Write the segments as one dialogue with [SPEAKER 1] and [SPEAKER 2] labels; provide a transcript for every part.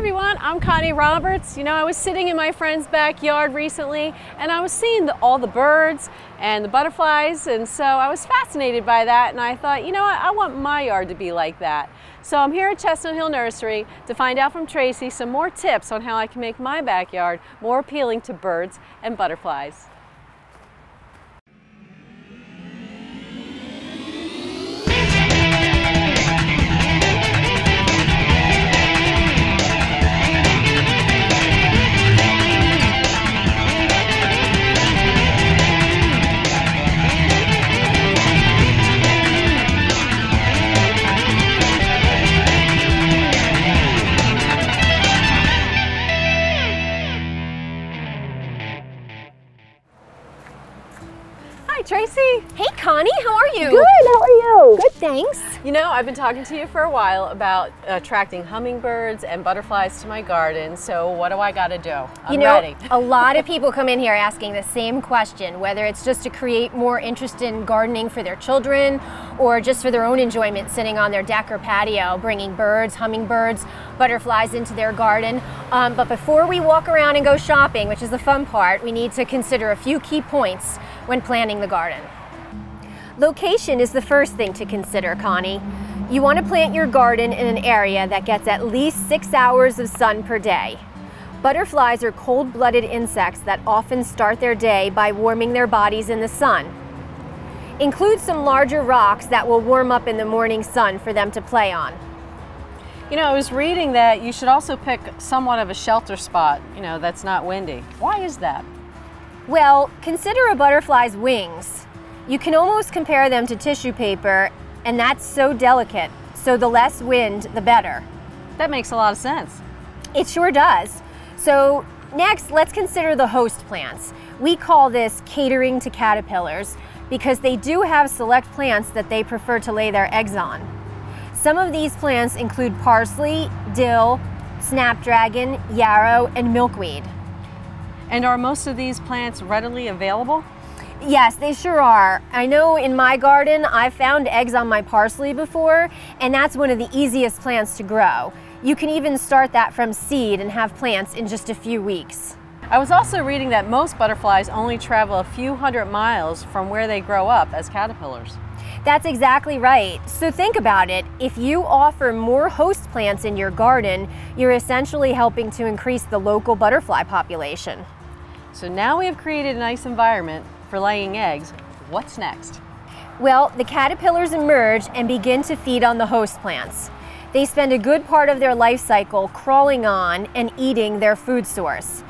[SPEAKER 1] everyone, I'm Connie Roberts. You know, I was sitting in my friend's backyard recently and I was seeing the, all the birds and the butterflies and so I was fascinated by that and I thought, you know what, I want my yard to be like that. So I'm here at Chestnut Hill Nursery to find out from Tracy some more tips on how I can make my backyard more appealing to birds and butterflies. Tracy.
[SPEAKER 2] Hey, Connie, how are you?
[SPEAKER 1] Good, how are you?
[SPEAKER 2] Good, thanks.
[SPEAKER 1] You know, I've been talking to you for a while about attracting hummingbirds and butterflies to my garden, so what do I got to do? I'm
[SPEAKER 2] you know,
[SPEAKER 1] ready.
[SPEAKER 2] a lot of people come in here asking the same question, whether it's just to create more interest in gardening for their children or just for their own enjoyment sitting on their deck or patio, bringing birds, hummingbirds, butterflies into their garden. Um, but before we walk around and go shopping, which is the fun part, we need to consider a few key points when planning the garden. Location is the first thing to consider, Connie. You want to plant your garden in an area that gets at least six hours of sun per day. Butterflies are cold-blooded insects that often start their day by warming their bodies in the sun. Include some larger rocks that will warm up in the morning sun for them to play on.
[SPEAKER 1] You know, I was reading that you should also pick somewhat of a shelter spot, you know, that's not windy. Why is that?
[SPEAKER 2] Well, consider a butterfly's wings. You can almost compare them to tissue paper, and that's so delicate, so the less wind, the better.
[SPEAKER 1] That makes a lot of sense.
[SPEAKER 2] It sure does. So next, let's consider the host plants. We call this catering to caterpillars because they do have select plants that they prefer to lay their eggs on. Some of these plants include parsley, dill, snapdragon, yarrow, and milkweed.
[SPEAKER 1] And are most of these plants readily available?
[SPEAKER 2] Yes, they sure are. I know in my garden I've found eggs on my parsley before, and that's one of the easiest plants to grow. You can even start that from seed and have plants in just a few weeks.
[SPEAKER 1] I was also reading that most butterflies only travel a few hundred miles from where they grow up as caterpillars.
[SPEAKER 2] That's exactly right. So think about it. If you offer more host plants in your garden, you're essentially helping to increase the local butterfly population.
[SPEAKER 1] So now we have created a nice environment for laying eggs. What's next?
[SPEAKER 2] Well, the caterpillars emerge and begin to feed on the host plants. They spend a good part of their life cycle crawling on and eating their food source.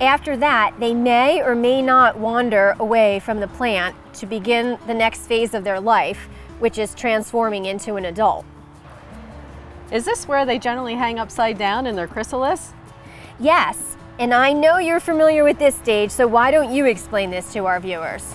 [SPEAKER 2] After that, they may or may not wander away from the plant to begin the next phase of their life, which is transforming into an adult.
[SPEAKER 1] Is this where they generally hang upside down in their chrysalis?
[SPEAKER 2] Yes, and I know you're familiar with this stage, so why don't you explain this to our viewers?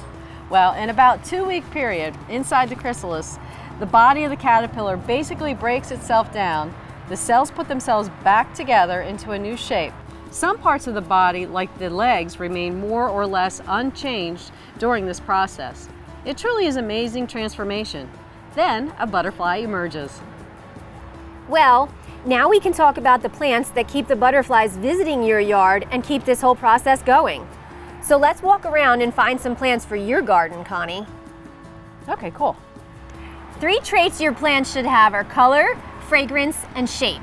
[SPEAKER 1] Well, in about two week period inside the chrysalis, the body of the caterpillar basically breaks itself down. The cells put themselves back together into a new shape. Some parts of the body, like the legs, remain more or less unchanged during this process. It truly is amazing transformation. Then a butterfly emerges.
[SPEAKER 2] Well, now we can talk about the plants that keep the butterflies visiting your yard and keep this whole process going. So let's walk around and find some plants for your garden, Connie.
[SPEAKER 1] Okay, cool.
[SPEAKER 2] Three traits your plants should have are color, fragrance, and shape.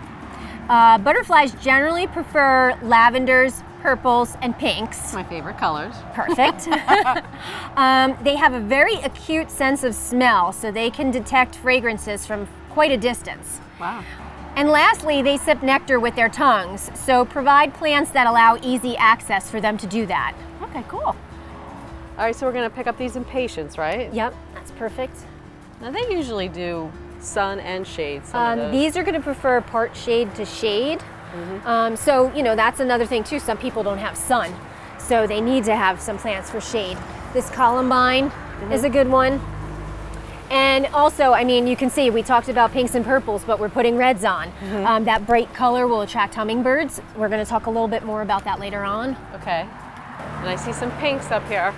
[SPEAKER 2] Uh, butterflies generally prefer lavenders, purples, and pinks.
[SPEAKER 1] My favorite colors.
[SPEAKER 2] Perfect. um, they have a very acute sense of smell, so they can detect fragrances from quite a distance.
[SPEAKER 1] Wow.
[SPEAKER 2] And lastly, they sip nectar with their tongues, so provide plants that allow easy access for them to do that.
[SPEAKER 1] Okay, cool. All right, so we're gonna pick up these impatiens, right?
[SPEAKER 2] Yep, that's perfect.
[SPEAKER 1] Now they usually do sun and shade.
[SPEAKER 2] Um, these are going to prefer part shade to shade. Mm -hmm. um, so, you know, that's another thing too. Some people don't have sun, so they need to have some plants for shade. This columbine mm -hmm. is a good one. And also, I mean, you can see we talked about pinks and purples, but we're putting reds on. Mm -hmm. um, that bright color will attract hummingbirds. We're going to talk a little bit more about that later on.
[SPEAKER 1] Okay. And I see some pinks up here.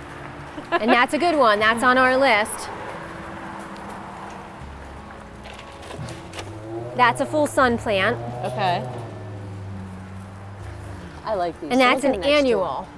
[SPEAKER 2] and that's a good one. That's on our list. That's a full sun plant.
[SPEAKER 1] Okay. I like these.
[SPEAKER 2] And that's an
[SPEAKER 1] get next to
[SPEAKER 2] annual.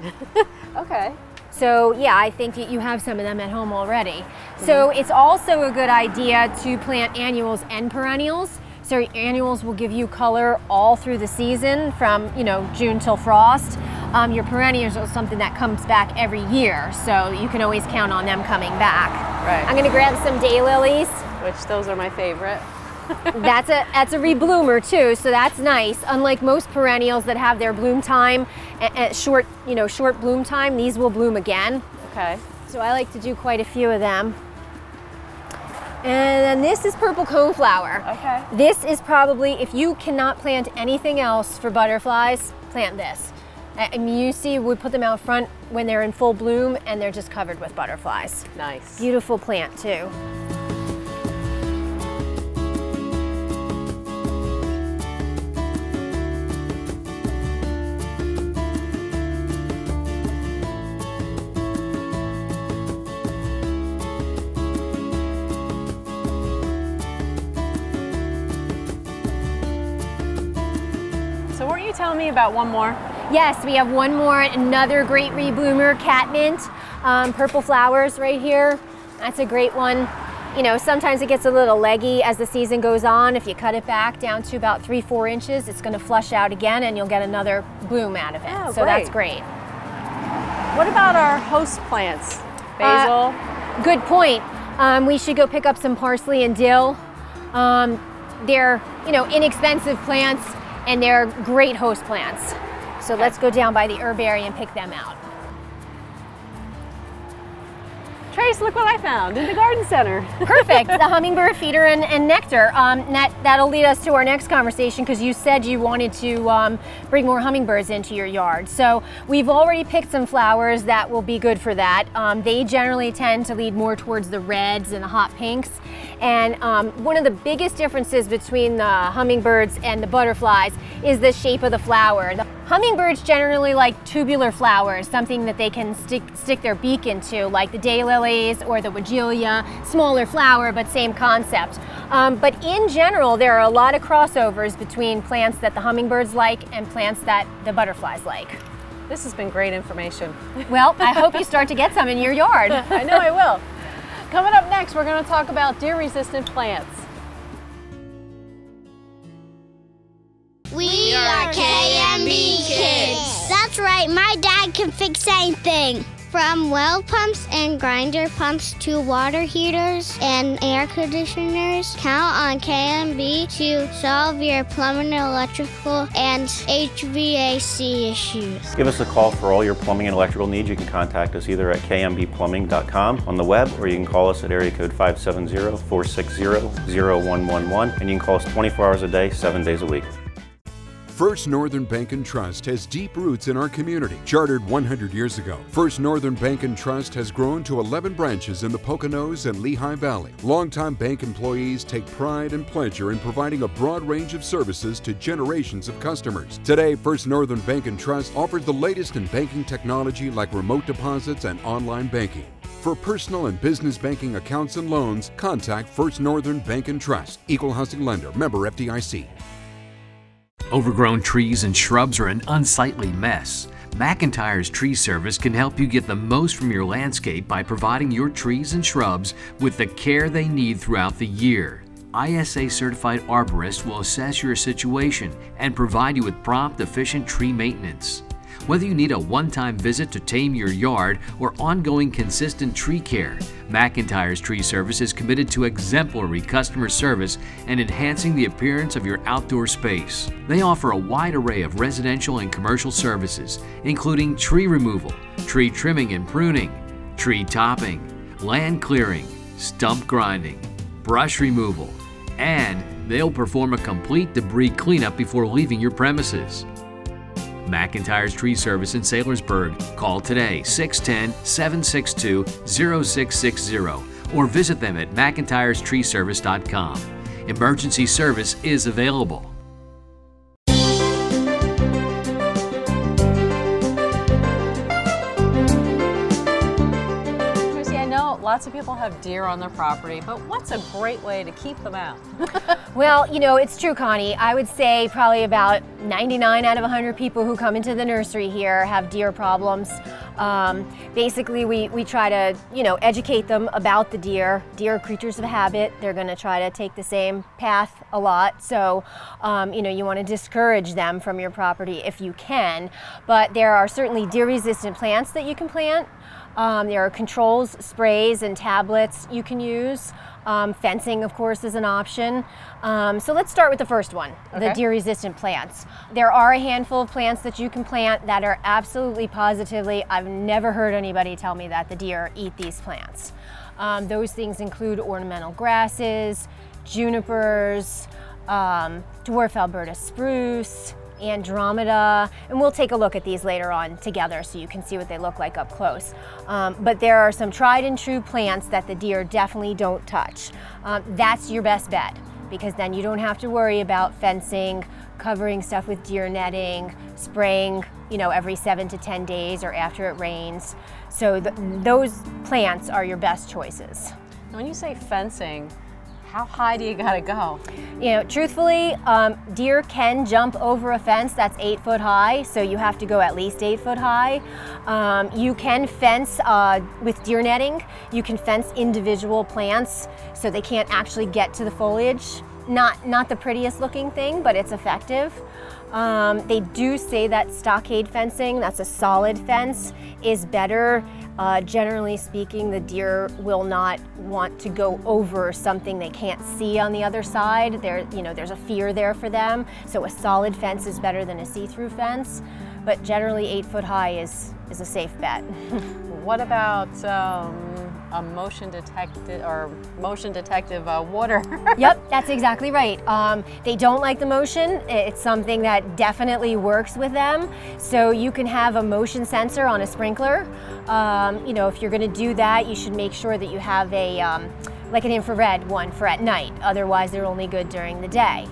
[SPEAKER 1] Okay.
[SPEAKER 2] So yeah, I think that you have some of them at home already. So it's also a good idea to plant annuals and perennials. So annuals will give you color all through the season from, you know, June till frost. Um, your perennials are something that comes back every year, so you can always count on them coming back.
[SPEAKER 1] Right.
[SPEAKER 2] I'm gonna grab some daylilies.
[SPEAKER 1] Which those are my favorite.
[SPEAKER 2] That's a that's a rebloomer too, so that's nice. Unlike most perennials that have their bloom time at, short, you know, short bloom time, these will bloom again.
[SPEAKER 1] Okay.
[SPEAKER 2] So I like to do quite a few of them. And then this is purple coneflower.
[SPEAKER 1] Okay.
[SPEAKER 2] This is probably, if you cannot plant anything else for butterflies, plant this. I mean, you see, we put them out front when they're in full bloom and they're just covered with butterflies.
[SPEAKER 1] Nice.
[SPEAKER 2] Beautiful plant too.
[SPEAKER 1] So weren't you telling me about one more?
[SPEAKER 2] Yes, we have one more, another great rebloomer, catmint, um, purple flowers right here. That's a great one. You know, sometimes it gets a little leggy as the season goes on. If you cut it back down to about three, four inches, it's gonna flush out again and you'll get another bloom out of it.
[SPEAKER 1] Oh,
[SPEAKER 2] so that's
[SPEAKER 1] great.
[SPEAKER 2] great.
[SPEAKER 1] What about our host plants? Basil.
[SPEAKER 2] Good point. Um, we should go pick up some parsley and dill. Um, they're, you know, inexpensive plants and they're great host plants. So let's go down by the herbarium and pick them out.
[SPEAKER 1] Trace, look what I found in the garden center.
[SPEAKER 2] Perfect. the hummingbird feeder and, and nectar. Um, that, that'll lead us to our next conversation because you said you wanted to um, bring more hummingbirds into your yard. So we've already picked some flowers that will be good for that. Um, they generally tend to lead more towards the reds and the hot pinks. And um, one of the biggest differences between the hummingbirds and the butterflies is the shape of the flower. The hummingbirds generally like tubular flowers, something that they can stick, stick their beak into, like the daylilies or the weigela, smaller flower, but same concept. Um, but in general, there are a lot of crossovers between plants that the hummingbirds like and plants that the butterflies like.
[SPEAKER 1] This has been great information.
[SPEAKER 2] Well, I hope you start to get some in your yard.
[SPEAKER 1] I know I will. Coming up next, we're going to talk about deer-resistant plants.
[SPEAKER 3] We are KMB Kids. That's right, my dad can fix anything. From well pumps and grinder pumps to water heaters and air conditioners, count on KMB to solve your plumbing, electrical, and HVAC issues.
[SPEAKER 4] Give us a call for all your plumbing and electrical needs. You can contact us either at kmbplumbing.com on the web or you can call us at area code 570-460-0111 and you can call us 24 hours a day, 7 days a week.
[SPEAKER 5] First Northern Bank and Trust has deep roots in our community. Chartered 100 years ago, First Northern Bank and Trust has grown to 11 branches in the Poconos and Lehigh Valley. Longtime bank employees take pride and pleasure in providing a broad range of services to generations of customers. Today, First Northern Bank and Trust offers the latest in banking technology like remote deposits and online banking. For personal and business banking accounts and loans, contact First Northern Bank and Trust, Equal Housing Lender, member FDIC.
[SPEAKER 6] Overgrown trees and shrubs are an unsightly mess. McIntyre's Tree Service can help you get the most from your landscape by providing your trees and shrubs with the care they need throughout the year. ISA certified arborists will assess your situation and provide you with prompt, efficient tree maintenance. Whether you need a one time visit to tame your yard or ongoing consistent tree care, McIntyre's Tree Service is committed to exemplary customer service and enhancing the appearance of your outdoor space. They offer a wide array of residential and commercial services, including tree removal, tree trimming and pruning, tree topping, land clearing, stump grinding, brush removal, and they'll perform a complete debris cleanup before leaving your premises. McIntyre's Tree Service in Saylorsburg. Call today 610 762 0660 or visit them at McIntyre'streeservice.com. Emergency service is available.
[SPEAKER 1] Lots of people have deer on their property, but what's a great way to keep them out?
[SPEAKER 2] well, you know, it's true, Connie. I would say probably about 99 out of 100 people who come into the nursery here have deer problems. Um, basically, we, we try to, you know, educate them about the deer. Deer are creatures of habit. They're going to try to take the same path a lot. So, um, you know, you want to discourage them from your property if you can. But there are certainly deer-resistant plants that you can plant. Um, there are controls, sprays, and tablets you can use. Um, fencing, of course, is an option. Um, so let's start with the first one, okay. the deer-resistant plants. There are a handful of plants that you can plant that are absolutely positively, I've never heard anybody tell me that the deer eat these plants. Um, those things include ornamental grasses, junipers, um, dwarf Alberta spruce, Andromeda, and we'll take a look at these later on together so you can see what they look like up close. Um, but there are some tried and true plants that the deer definitely don't touch. Um, that's your best bet because then you don't have to worry about fencing, covering stuff with deer netting, spraying, you know, every seven to 10 days or after it rains. So th those plants are your best choices.
[SPEAKER 1] When you say fencing, how high do you gotta go?
[SPEAKER 2] You know, truthfully, um, deer can jump over a fence that's eight foot high, so you have to go at least eight foot high. Um, you can fence uh, with deer netting. You can fence individual plants so they can't actually get to the foliage. Not, not the prettiest looking thing, but it's effective. Um, they do say that stockade fencing, that's a solid fence, is better uh, generally speaking, the deer will not want to go over something they can't see on the other side. There, you know, there's a fear there for them. So a solid fence is better than a see-through fence. But generally, eight foot high is is a safe bet.
[SPEAKER 1] what about um, a motion detected or motion detective uh, water?
[SPEAKER 2] yep, that's exactly right. Um, they don't like the motion. It's something that definitely works with them. So you can have a motion sensor on a sprinkler. Um, you know, if you're going to do that, you should make sure that you have a um, like an infrared one for at night. Otherwise, they're only good during the day.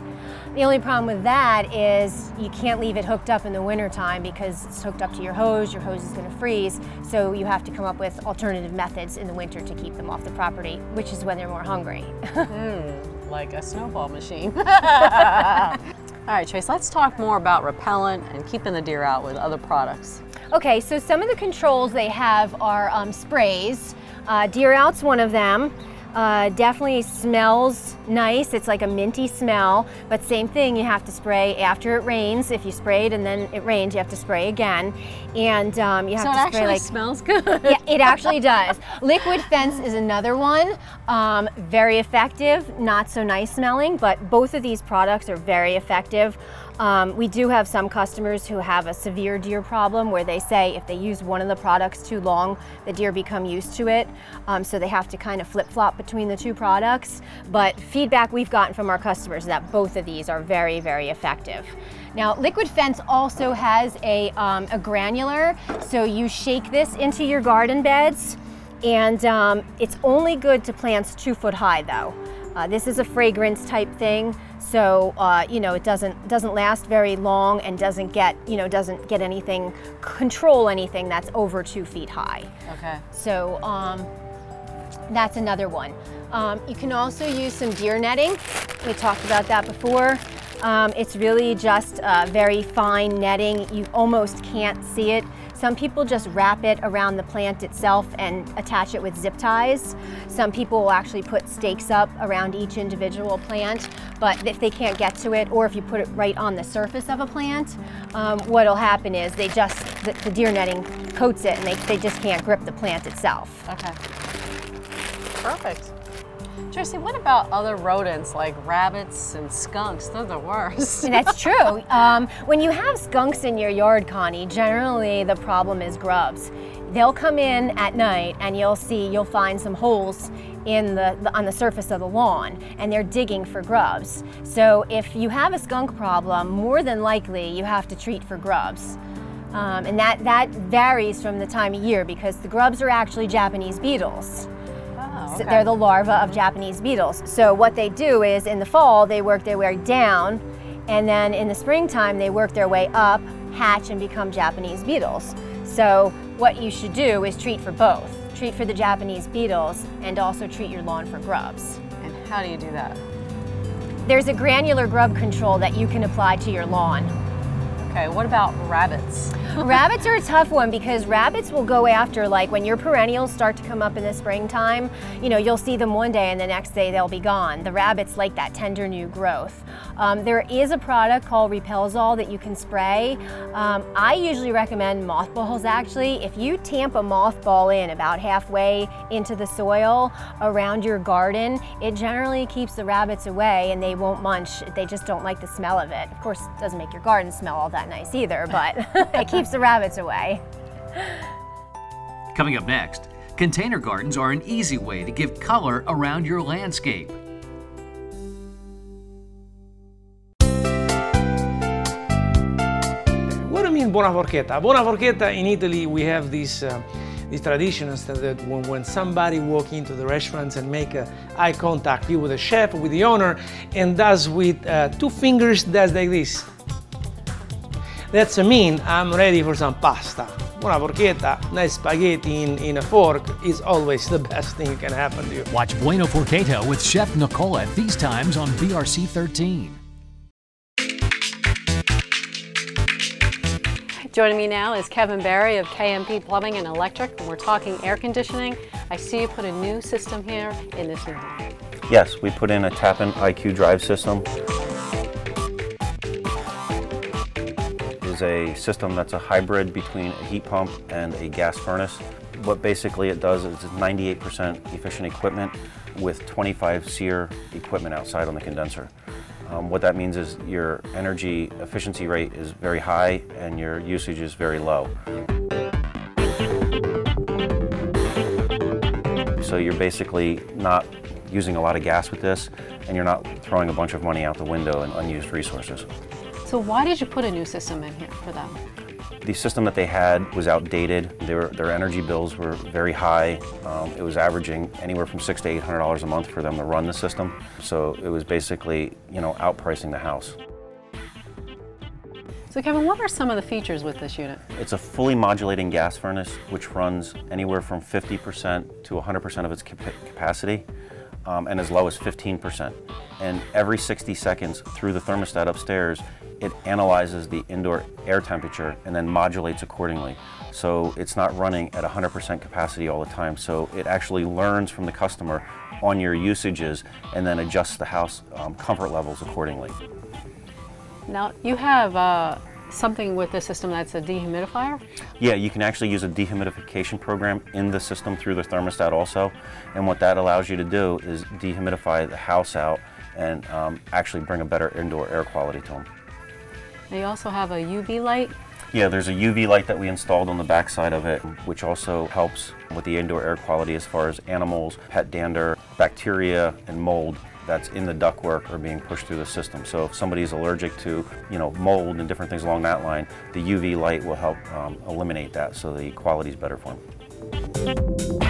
[SPEAKER 2] The only problem with that is you can't leave it hooked up in the wintertime because it's hooked up to your hose, your hose is going to freeze, so you have to come up with alternative methods in the winter to keep them off the property, which is when they're more hungry.
[SPEAKER 1] mm, like a snowball machine. All right, Trace, let's talk more about repellent and keeping the deer out with other products.
[SPEAKER 2] Okay, so some of the controls they have are um, sprays. Uh, deer Out's one of them. Uh, definitely smells nice. It's like a minty smell, but same thing, you have to spray after it rains. If you sprayed and then it rains, you have to spray again. And um, you have
[SPEAKER 1] so
[SPEAKER 2] to spray
[SPEAKER 1] like- smells good.
[SPEAKER 2] yeah, it actually does. Liquid Fence is another one. Um, very effective, not so nice smelling, but both of these products are very effective. Um, we do have some customers who have a severe deer problem where they say if they use one of the products too long, the deer become used to it. Um, so they have to kind of flip-flop between the two products. But feedback we've gotten from our customers is that both of these are very, very effective. Now, Liquid Fence also has a, um, a granular, so you shake this into your garden beds, and um, it's only good to plants two foot high though. Uh, this is a fragrance type thing, so uh, you know it doesn't doesn't last very long and doesn't get you know doesn't get anything control anything that's over two feet high.
[SPEAKER 1] Okay.
[SPEAKER 2] So um, that's another one. Um, you can also use some deer netting. We talked about that before. Um, it's really just uh, very fine netting. You almost can't see it. Some people just wrap it around the plant itself and attach it with zip ties. Some people will actually put stakes up around each individual plant, but if they can't get to it, or if you put it right on the surface of a plant, um, what'll happen is they just, the, the deer netting coats it and they, they just can't grip the plant itself.
[SPEAKER 1] Okay. Perfect. Tracy, what about other rodents like rabbits and skunks? They're the worst.
[SPEAKER 2] That's true. Um, when you have skunks in your yard, Connie, generally the problem is grubs. They'll come in at night and you'll see, you'll find some holes in the, the, on the surface of the lawn and they're digging for grubs. So if you have a skunk problem, more than likely you have to treat for grubs. Um, and that, that varies from the time of year because the grubs are actually Japanese beetles.
[SPEAKER 1] Oh, okay.
[SPEAKER 2] They're the larvae of Japanese beetles. So what they do is in the fall, they work their way down, and then in the springtime, they work their way up, hatch, and become Japanese beetles. So what you should do is treat for both. treat for the Japanese beetles and also treat your lawn for grubs.
[SPEAKER 1] And how do you do that?
[SPEAKER 2] There's a granular grub control that you can apply to your lawn.
[SPEAKER 1] Okay, what about rabbits?
[SPEAKER 2] rabbits are a tough one because rabbits will go after, like when your perennials start to come up in the springtime, you know, you'll see them one day and the next day they'll be gone. The rabbits like that tender new growth. Um, there is a product called Repels-All that you can spray. Um, I usually recommend mothballs actually. If you tamp a mothball in about halfway into the soil around your garden, it generally keeps the rabbits away and they won't munch. They just don't like the smell of it. Of course, it doesn't make your garden smell all that nice either, but it keeps the rabbits away.
[SPEAKER 6] Coming up next, container gardens are an easy way to give color around your landscape.
[SPEAKER 7] What do you mean buona forchetta? Buona forchetta in Italy we have this uh, these traditions that when, when somebody walk into the restaurants and make a eye contact you with the chef, with the owner, and does with uh, two fingers, does like this. That's a mean I'm ready for some pasta. Buona forchetta, nice spaghetti in, in a fork is always the best thing that can happen to you.
[SPEAKER 6] Watch Buona Forchetta with Chef Nicola at these times on BRC 13.
[SPEAKER 1] Joining me now is Kevin Barry of KMB Plumbing and Electric, and we're talking air conditioning. I see you put a new system here in this new home.
[SPEAKER 4] Yes, we put in a Tappan IQ drive system. A system that's a hybrid between a heat pump and a gas furnace. What basically it does is it's 98% efficient equipment with 25 SEER equipment outside on the condenser. Um, what that means is your energy efficiency rate is very high and your usage is very low. So you're basically not using a lot of gas with this and you're not throwing a bunch of money out the window and unused resources.
[SPEAKER 1] So why did you put a new system in here for them?
[SPEAKER 4] The system that they had was outdated. Their, their energy bills were very high. Um, it was averaging anywhere from six to eight hundred dollars a month for them to run the system. So it was basically, you know, outpricing the house.
[SPEAKER 1] So Kevin, what are some of the features with this unit?
[SPEAKER 4] It's a fully modulating gas furnace which runs anywhere from 50% to 100% of its cap capacity um, and as low as 15%. And every 60 seconds through the thermostat upstairs, it analyzes the indoor air temperature and then modulates accordingly. So it's not running at 100% capacity all the time. So it actually learns from the customer on your usages and then adjusts the house um, comfort levels accordingly.
[SPEAKER 1] Now, you have uh, something with the system that's a dehumidifier?
[SPEAKER 4] Yeah, you can actually use a dehumidification program in the system through the thermostat also. And what that allows you to do is dehumidify the house out and um, actually bring a better indoor air quality to them.
[SPEAKER 1] You also have a UV light.
[SPEAKER 4] Yeah, there's a UV light that we installed on the back side of it, which also helps with the indoor air quality as far as animals, pet dander, bacteria, and mold that's in the ductwork are being pushed through the system. So if somebody's allergic to, you know, mold and different things along that line, the UV light will help um, eliminate that so the quality is better for them.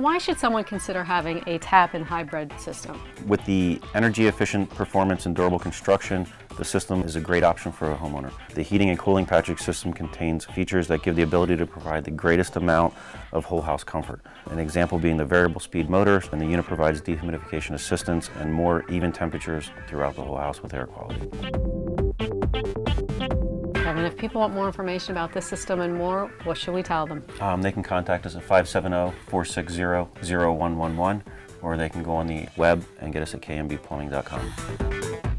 [SPEAKER 1] Why should someone consider having a Tappan hybrid system?
[SPEAKER 4] With the energy efficient performance and durable construction, the system is a great option for a homeowner. The heating and cooling package system contains features that give the ability to provide the greatest amount of whole house comfort. An example being the variable speed motor, and the unit provides dehumidification assistance and more even temperatures throughout the whole house with air quality.
[SPEAKER 1] If people want more information about this system and more, what should we tell them?
[SPEAKER 4] Um, they can contact us at 570-460-0111 or they can go on the web and get us at kmbplumbing.com.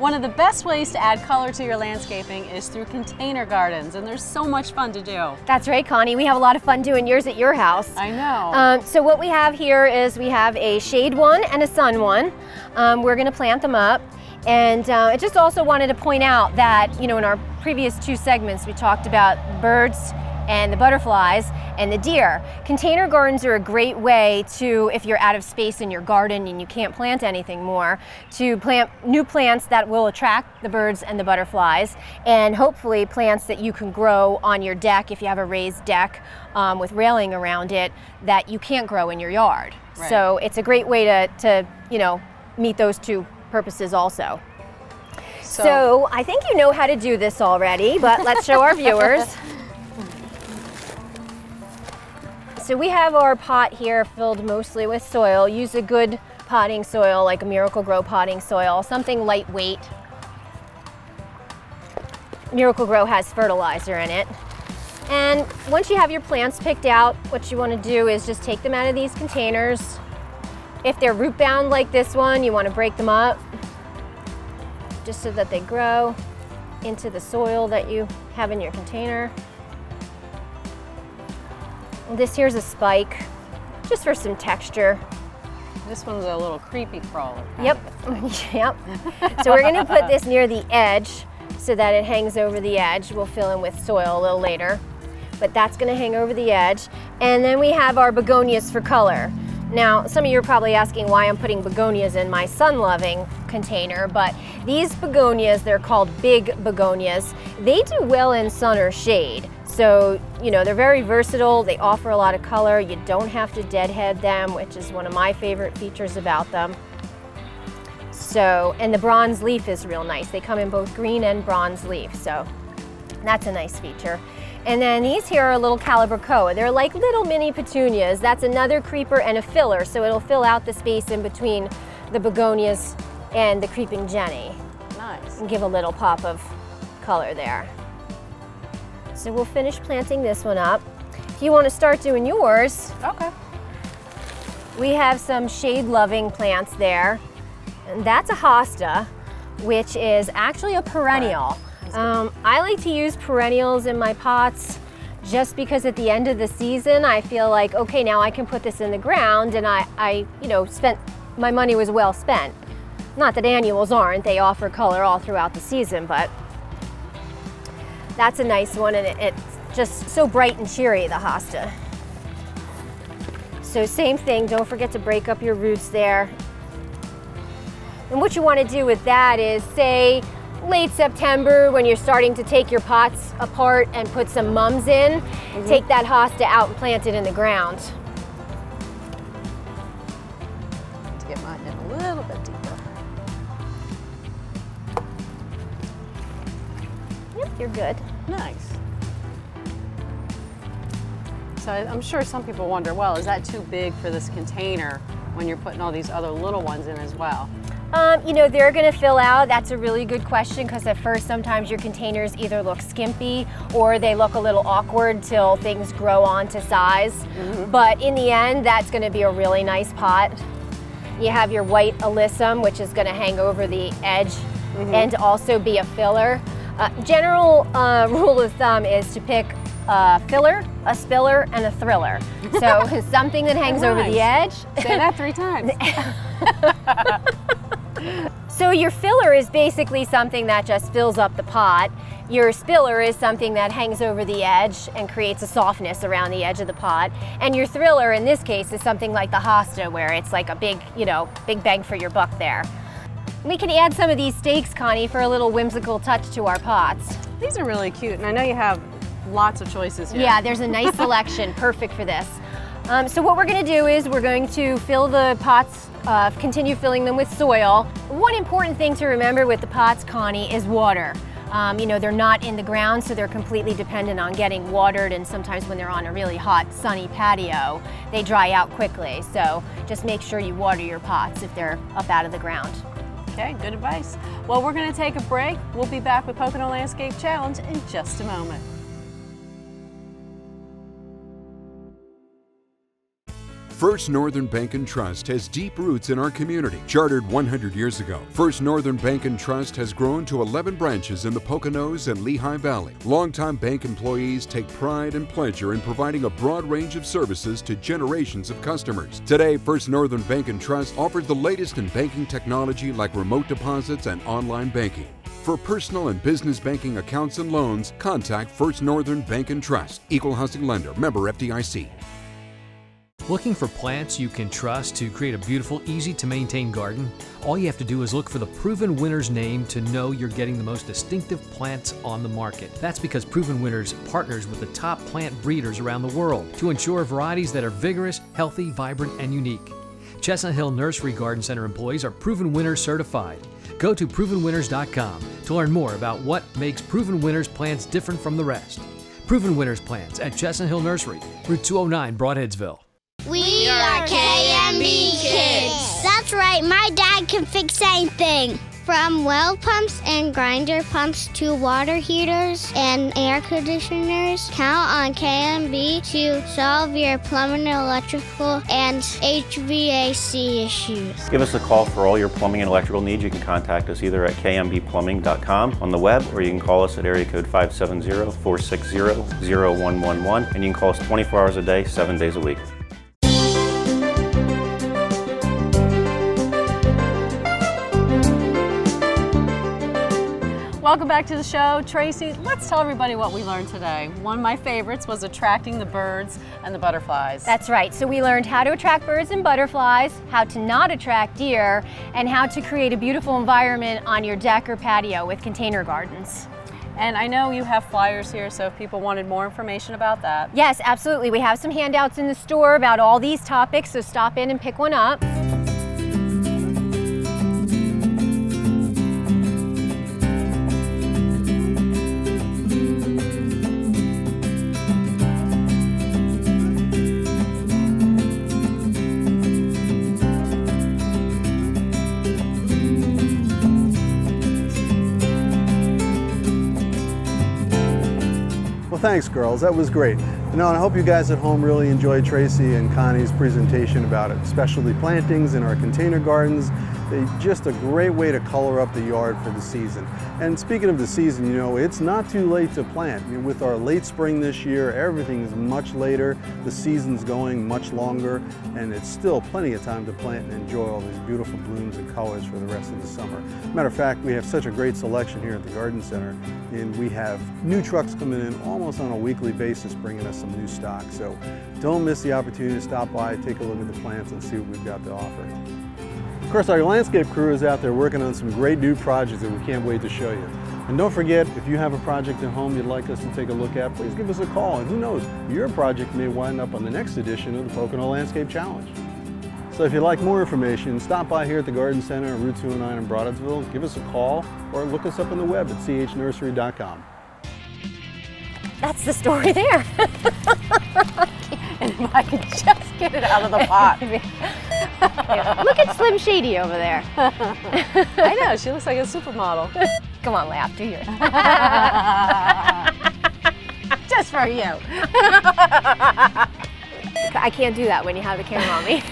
[SPEAKER 1] One of the best ways to add color to your landscaping is through container gardens, and there's so much fun to do.
[SPEAKER 2] That's right, Connie. We have a lot of fun doing yours at your house.
[SPEAKER 1] I know.
[SPEAKER 2] Um, so what we have here is we have a shade one and a sun one. Um, we're gonna plant them up. And uh, I just also wanted to point out that, you know, in our previous two segments, we talked about birds and the butterflies and the deer. Container gardens are a great way to, if you're out of space in your garden and you can't plant anything more, to plant new plants that will attract the birds and the butterflies and hopefully plants that you can grow on your deck if you have a raised deck um, with railing around it that you can't grow in your yard.
[SPEAKER 1] Right.
[SPEAKER 2] So it's a great way to, to, you know, meet those two purposes also.
[SPEAKER 1] So-
[SPEAKER 2] so I think you know how to do this already, but let's show our viewers. So we have our pot here filled mostly with soil. Use a good potting soil like a Miracle-Gro potting soil, something lightweight. Miracle-Gro has fertilizer in it. And once you have your plants picked out, what you want to do is just take them out of these containers. If they're root bound like this one, you want to break them up just so that they grow into the soil that you have in your container. This here's a spike, just for some texture.
[SPEAKER 1] this one's a little creepy crawler.
[SPEAKER 2] Yep, yep. So we're gonna put this near the edge so that it hangs over the edge. We'll fill in with soil a little later, but that's gonna hang over the edge. And then we have our begonias for color. Now, some of you are probably asking why I'm putting begonias in my sun-loving container, but these begonias, they're called big begonias. They do well in sun or shade. So, you know, they're very versatile. They offer a lot of color. You don't have to deadhead them, which is one of my favorite features about them. So, and the bronze leaf is real nice. They come in both green and bronze leaf, so that's a nice feature. And then these here are a little calibrachoa. They're like little mini petunias. That's another creeper and a filler, so it'll fill out the space in between the begonias and the creeping jenny
[SPEAKER 1] Nice.
[SPEAKER 2] and give a little pop of color there. So we'll finish planting this one up. If you want to start doing yours,
[SPEAKER 1] Okay.
[SPEAKER 2] we have some shade-loving plants there. And that's a hosta, which is actually a perennial. Um, I like to use perennials in my pots just because at the end of the season, I feel like, okay, now I can put this in the ground and I, I you know, spent, my money was well spent. Not that annuals aren't, they offer color all throughout the season, but that's a nice one and it, it's just so bright and cheery, the hosta. So same thing, don't forget to break up your roots there. And what you want to do with that is say late September when you're starting to take your pots apart and put some mums in, mm-hmm. take that hosta out and plant it in the ground. You're good.
[SPEAKER 1] Nice. So I'm sure some people wonder, well, is that too big for this container when you're putting all these other little ones in as well?
[SPEAKER 2] Um, you know, they're gonna fill out. That's a really good question because at first sometimes your containers either look skimpy or they look a little awkward till things grow on to size. But in the end, that's gonna be a really nice pot. You have your white alyssum, which is gonna hang over the edge and also be a filler. Uh, general uh, rule of thumb is to pick a filler, a spiller, and a thriller. So something that hangs over the edge.
[SPEAKER 1] Say that three times.
[SPEAKER 2] So your filler is basically something that just fills up the pot. Your spiller is something that hangs over the edge and creates a softness around the edge of the pot. And your thriller in this case is something like the hosta where it's like a big, you know, big bang for your buck there. We can add some of these stakes, Connie, for a little whimsical touch to our pots.
[SPEAKER 1] These are really cute, and I know you have lots of choices here.
[SPEAKER 2] Yeah, there's a nice selection, perfect for this. Um, so what we're gonna do is we're going to fill the pots, uh, continue filling them with soil. One important thing to remember with the pots, Connie, is water. Um, you know, they're not in the ground, so they're completely dependent on getting watered, and sometimes when they're on a really hot, sunny patio, they dry out quickly. So just make sure you water your pots if they're up out of the ground.
[SPEAKER 1] Okay, good advice. Well, we're going to take a break. We'll be back with Pocono Landscape Challenge in just a moment.
[SPEAKER 5] First Northern Bank and Trust has deep roots in our community. Chartered 100 years ago, First Northern Bank and Trust has grown to 11 branches in the Poconos and Lehigh Valley. Longtime bank employees take pride and pleasure in providing a broad range of services to generations of customers. Today, First Northern Bank and Trust offers the latest in banking technology like remote deposits and online banking. For personal and business banking accounts and loans, contact First Northern Bank and Trust, Equal Housing Lender, member FDIC.
[SPEAKER 6] Looking for plants you can trust to create a beautiful, easy to maintain garden? All you have to do is look for the Proven Winners name to know you're getting the most distinctive plants on the market. That's because Proven Winners partners with the top plant breeders around the world to ensure varieties that are vigorous, healthy, vibrant, and unique. Chestnut Hill Nursery Garden Center employees are Proven Winners certified. Go to provenwinners.com to learn more about what makes Proven Winners plants different from the rest. Proven Winners plants at Chestnut Hill Nursery, Route 209, Brodheadsville.
[SPEAKER 3] We are KMB Kids. That's right, my dad can fix anything. From well pumps and grinder pumps to water heaters and air conditioners, count on KMB to solve your plumbing, electrical, and HVAC issues.
[SPEAKER 4] Give us a call for all your plumbing and electrical needs. You can contact us either at kmbplumbing.com on the web or you can call us at area code 570-460-0111 and you can call us 24 hours a day, 7 days a week.
[SPEAKER 1] Welcome back to the show. Tracy, let's tell everybody what we learned today. One of my favorites was attracting the birds and the butterflies.
[SPEAKER 2] That's right. So we learned how to attract birds and butterflies, how to not attract deer, and how to create a beautiful environment on your deck or patio with container gardens.
[SPEAKER 1] And I know you have flyers here, so if people wanted more information about that.
[SPEAKER 2] Yes, absolutely. We have some handouts in the store about all these topics, so stop in and pick one up.
[SPEAKER 8] Thanks, girls. That was great. You know, I hope you guys at home really enjoyed Tracy and Connie's presentation about. Specialty plantings in our container gardens. They just a great way to color up the yard for the season. And speaking of the season, you know, it's not too late to plant. You know, with our late spring this year, everything is much later. The season's going much longer, and it's still plenty of time to plant and enjoy all these beautiful blooms and colors for the rest of the summer. Matter of fact, we have such a great selection here at the Garden Center, and we have new trucks coming in almost on a weekly basis bringing us some new stock. So don't miss the opportunity to stop by, take a look at the plants, and see what we've got to offer. Of course, our landscape crew is out there working on some great new projects that we can't wait to show you. And don't forget, if you have a project at home you'd like us to take a look at, please give us a call. And who knows, your project may wind up on the next edition of the Pocono Landscape Challenge. So if you'd like more information, stop by here at the Garden Center on Route 209 in Brodheadsville, give us a call, or look us up on the web at chnursery.com.
[SPEAKER 2] That's the story there.
[SPEAKER 1] And if I could just get it out of the pot.
[SPEAKER 2] Look at Slim Shady over there.
[SPEAKER 1] I know, she looks like a supermodel.
[SPEAKER 2] Come on, laugh, do yours.
[SPEAKER 1] Just for you.
[SPEAKER 2] I can't do that when you have the camera on me.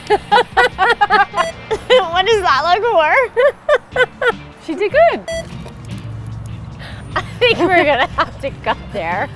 [SPEAKER 3] what does that look for?
[SPEAKER 1] She did good.
[SPEAKER 2] I think we're gonna have to cut there.